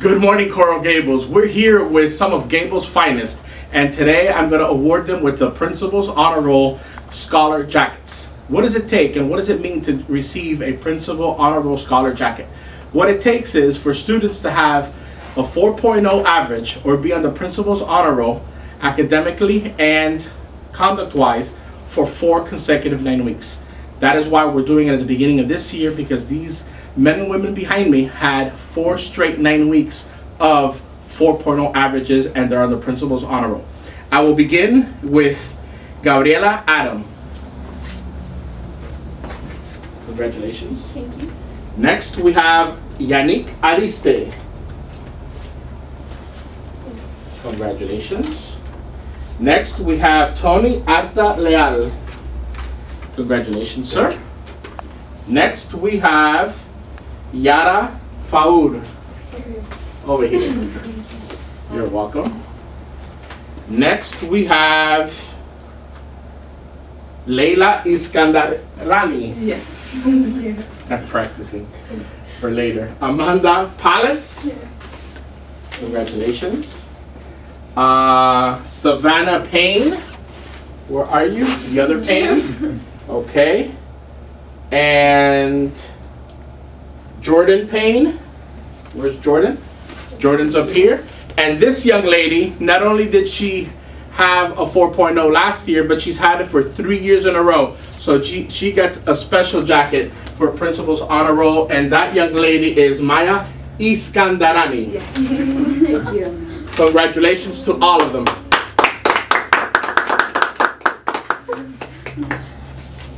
Good morning, Coral Gables. We're here with some of Gables' finest, and today I'm going to award them with the Principal's Honor Roll Scholar Jackets. What does it take, and what does it mean to receive a Principal Honor Roll Scholar Jacket? What it takes is for students to have a 4.0 average or be on the Principal's Honor Roll academically and conduct-wise for four consecutive nine weeks. That is why we're doing it at the beginning of this year because these men and women behind me had four straight nine weeks of 4.0 averages and they're on the Principal's Honor Roll. I will begin with Gabriela Adam. Congratulations. Thank you. Next we have Yannick Ariste. Congratulations. Next we have Tony Arta Leal. Congratulations, sir. Next we have Yara Faur. Over here. You're welcome. Next we have Leila Iskandarani. Yes. I'm practicing for later. Amanda Palace. Congratulations. Uh, Savannah Payne. Where are you? The other Payne. Okay. And Jordan Payne. Where's Jordan? Jordan's up here. And this young lady, not only did she have a 4.0 last year, but she's had it for three years in a row. So she, she gets a special jacket for Principal's Honor Roll, and that young lady is Maya Iskandarani. Yes. Thank you. Congratulations to all of them.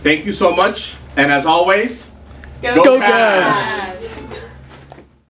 Thank you so much, and as always, Go, Go Cavs!